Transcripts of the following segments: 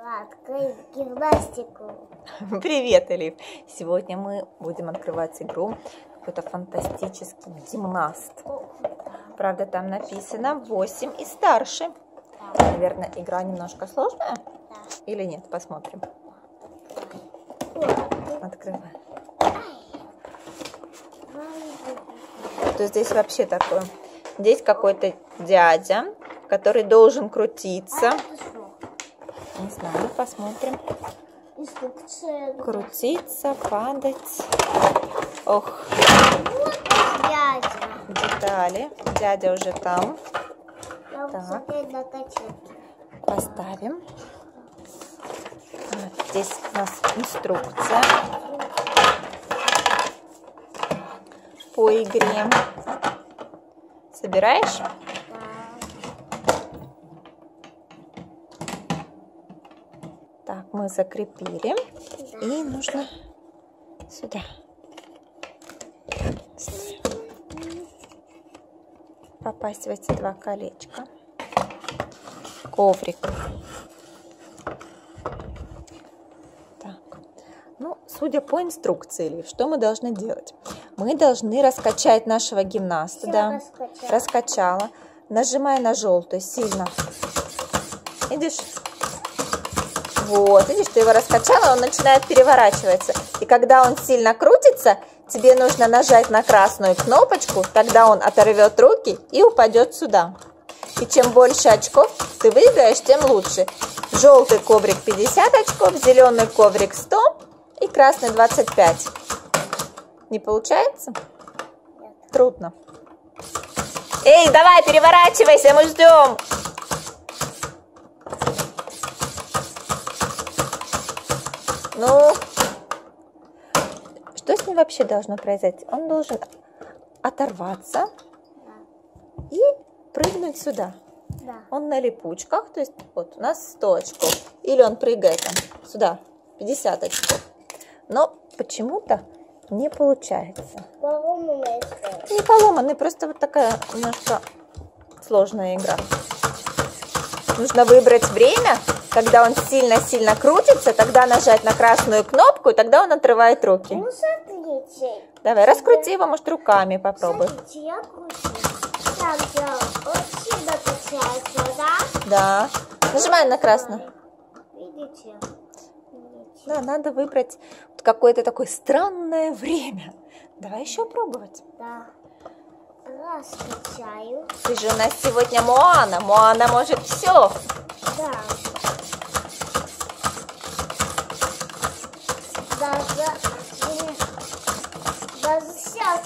Открыть гимнастику. Привет, Элиф! Сегодня мы будем открывать игру какой-то фантастический гимнаст. Правда, там написано 8 и старше. Наверное, игра немножко сложная? Да. Или нет? Посмотрим. Открывай. То здесь вообще такое. Здесь какой-то дядя, который должен крутиться. Знаю, посмотрим. Инструкция. Крутиться, падать. Ох, Вот дядя. детали. Дядя уже там. Я Так. Поставим. Вот здесь у нас инструкция по игре. Собираешь? Да. Так, мы закрепили. И нужно сюда. Попасть в эти два колечка. Коврик. Так. Ну, судя по инструкции, Лив, что мы должны делать? Мы должны раскачать нашего гимнаста. Да. раскачала. Раскачала. Нажимай на желтую сильно. Видишь? Вот, видишь, ты его раскачала, он начинает переворачиваться. И когда он сильно крутится, тебе нужно нажать на красную кнопочку, тогда он оторвет руки и упадет сюда. И чем больше очков ты выиграешь, тем лучше. Желтый коврик 50 очков, зеленый коврик 100 и красный 25. Не получается? Трудно. Эй, давай, переворачивайся, мы ждем. Ну, что с ним вообще должно произойти? Он должен оторваться и прыгнуть сюда. Да. Он на липучках, то есть вот у нас 100 очков. Или он прыгает там сюда, 50 очков. Но почему-то не получается. Поломанная история. Не поломанный, просто вот такая немножко сложная игра. Нужно выбрать время, когда он сильно-сильно крутится, тогда нажать на красную кнопку, и тогда он отрывает руки. Ну, смотрите. Давай, раскрути его, может, руками попробуй. Смотрите, я кручу. Так, я очень сильно качается, да? Да. Нажимай на красную. Видите? Да, надо выбрать какое-то такое странное время. Давай еще пробовать. Да. Раз качаю. Ты же у нас сегодня Моана. Моана может все. Да.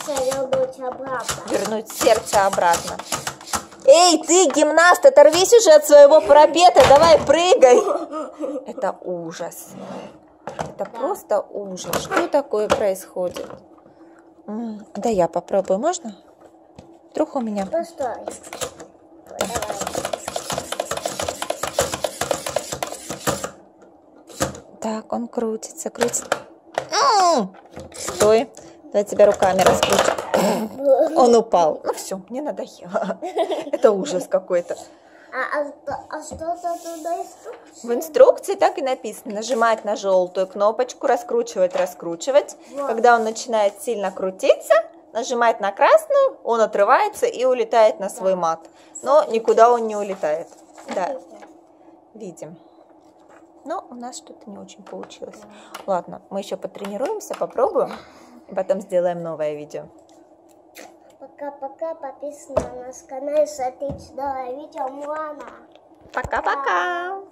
Сердце вернуть обратно. Вернуть сердце обратно. Эй, ты, гимнаст, оторвись уже от своего парапета, давай прыгай. Это ужас. Это просто ужас. Что такое происходит? Да я попробую, можно? Вдруг у меня... Давай. Так, он крутится, крутится. Стой. Давай тебя руками раскрутим. Он упал. Ну все, мне надоело. Это ужас какой-то. А, а, что- а что-то туда инструкция? В инструкции так и написано. Нажимать на желтую кнопочку, раскручивать, раскручивать. Вот. Когда он начинает сильно крутиться, нажимать на красную, он отрывается и улетает на свой мат. Но никуда он не улетает. Да, видим. Но у нас что-то не очень получилось. Ладно, мы еще потренируемся, попробуем. И потом сделаем новое видео. Пока-пока, подписывайтесь на наш канал, смотрите новое видео Муана. Пока-пока!